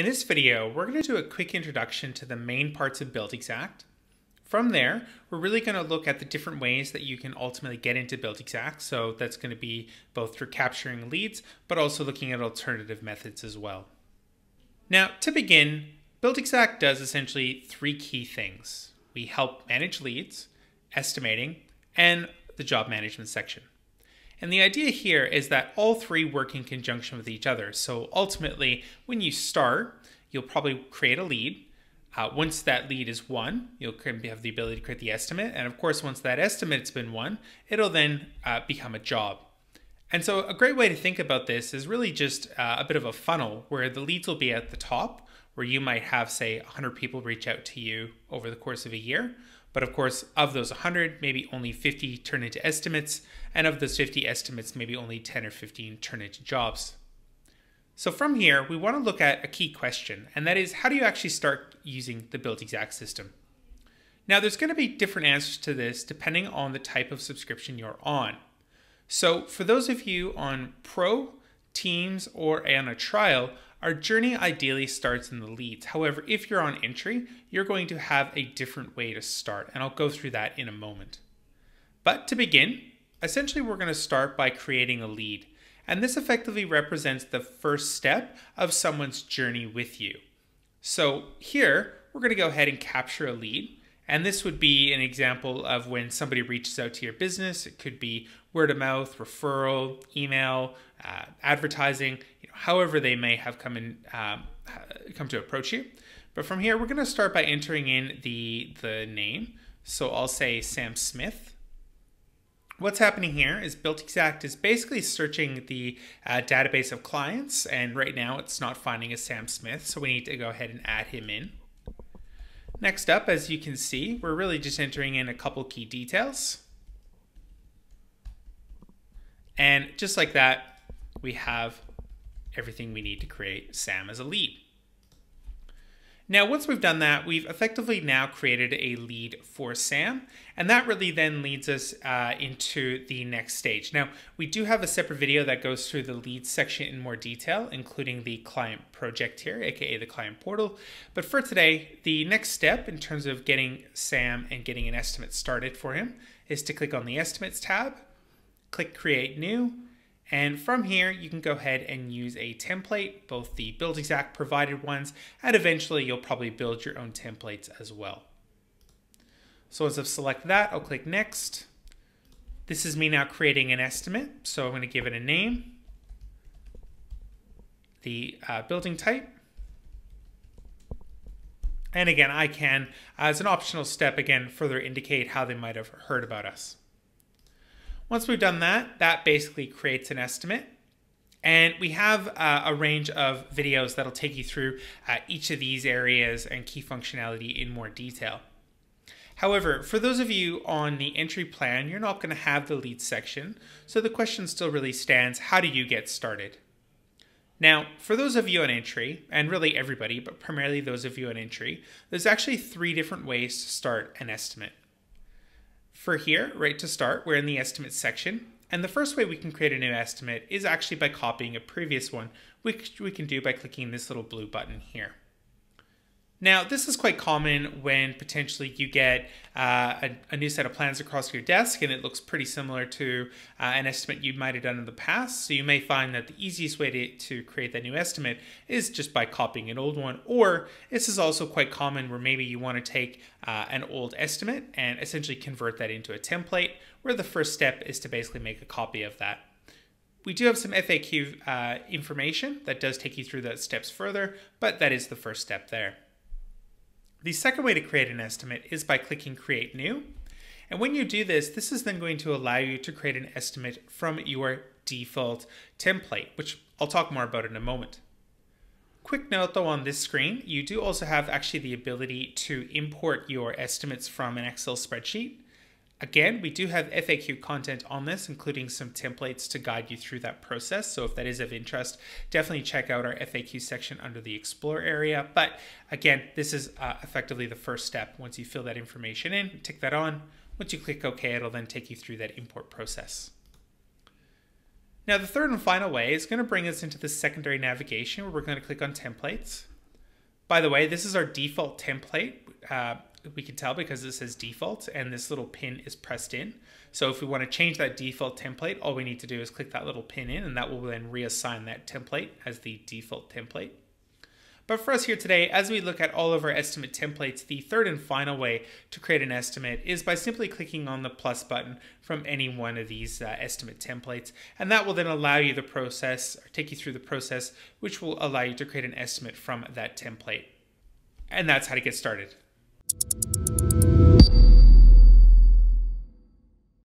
In this video, we're going to do a quick introduction to the main parts of Buildxact. From there, we're really going to look at the different ways that you can ultimately get into Buildxact. So that's going to be both through capturing leads, but also looking at alternative methods as well. Now, to begin, Buildxact does essentially three key things. We help manage leads, estimating, and the job management section. And the idea here is that all three work in conjunction with each other. So ultimately, when you start, you'll probably create a lead. Uh, once that lead is won, you'll have the ability to create the estimate. And of course, once that estimate's been won, it'll then uh, become a job. And so a great way to think about this is really just uh, a bit of a funnel where the leads will be at the top, where you might have, say, 100 people reach out to you over the course of a year. But of course, of those 100, maybe only 50 turn into estimates, and of those 50 estimates, maybe only 10 or 15 turn into jobs. So from here, we want to look at a key question, and that is how do you actually start using the Buildxact system? Now, there's going to be different answers to this depending on the type of subscription you're on. So for those of you on Pro, Teams, or on a trial, our journey ideally starts in the leads. However, if you're on entry, you're going to have a different way to start, and I'll go through that in a moment. But to begin, essentially we're going to start by creating a lead. And this effectively represents the first step of someone's journey with you. So here, we're going to go ahead and capture a lead. And this would be an example of when somebody reaches out to your business. It could be word of mouth, referral, email, uh, advertising, you know, however they may have come in, um, come to approach you. But from here, we're going to start by entering in the the name. So I'll say Sam Smith. What's happening here is Buildxact is basically searching the uh, database of clients, and right now it's not finding a Sam Smith, so we need to go ahead and add him in. Next up, as you can see, we're really just entering in a couple key details. And just like that, we have everything we need to create Sam as a lead. Now, once we've done that, we've effectively now created a lead for Sam, and that really then leads us uh, into the next stage. Now, we do have a separate video that goes through the lead section in more detail, including the client project here, aka the client portal. But for today, the next step in terms of getting Sam and getting an estimate started for him is to click on the Estimates tab, click Create New, and from here, you can go ahead and use a template, both the Buildxact provided ones, and eventually you'll probably build your own templates as well. So as I've selected that, I'll click Next. This is me now creating an estimate. So I'm going to give it a name, the uh, building type, and again, I can, as an optional step, again, further indicate how they might have heard about us. Once we've done that, that basically creates an estimate. And we have uh, a range of videos that'll take you through uh, each of these areas and key functionality in more detail. However, for those of you on the entry plan, you're not going to have the lead section. So the question still really stands, how do you get started? Now, for those of you on entry, and really everybody, but primarily those of you on entry, there's actually three different ways to start an estimate. For here, right to start, we're in the estimate section. And the first way we can create a new estimate is actually by copying a previous one, which we can do by clicking this little blue button here. Now, this is quite common when potentially you get uh, a, a, new set of plans across your desk and it looks pretty similar to uh, an estimate you might have done in the past. So you may find that the easiest way to, to create that new estimate is just by copying an old one. Or this is also quite common where maybe you want to take uh, an old estimate and essentially convert that into a template where the first step is to basically make a copy of that. We do have some FAQ uh, information that does take you through those steps further, but that is the first step there. The second way to create an estimate is by clicking Create New. And when you do this, this is then going to allow you to create an estimate from your default template, which I'll talk more about in a moment. Quick note though on this screen, you do also have actually the ability to import your estimates from an Excel spreadsheet. Again, we do have FAQ content on this, including some templates to guide you through that process. So if that is of interest, definitely check out our FAQ section under the Explore area. But again, this is uh, effectively the first step. Once you fill that information in, tick that on. Once you click OK, it'll then take you through that import process. Now the third and final way is going to bring us into the secondary navigation where we're going to click on templates. By the way, this is our default template. Uh, we can tell because it says default and this little pin is pressed in. So if we want to change that default template, all we need to do is click that little pin in and that will then reassign that template as the default template. But for us here today, as we look at all of our estimate templates, the third and final way to create an estimate is by simply clicking on the plus button from any one of these uh, estimate templates. And that will then allow you the process, or take you through the process, which will allow you to create an estimate from that template. And that's how to get started you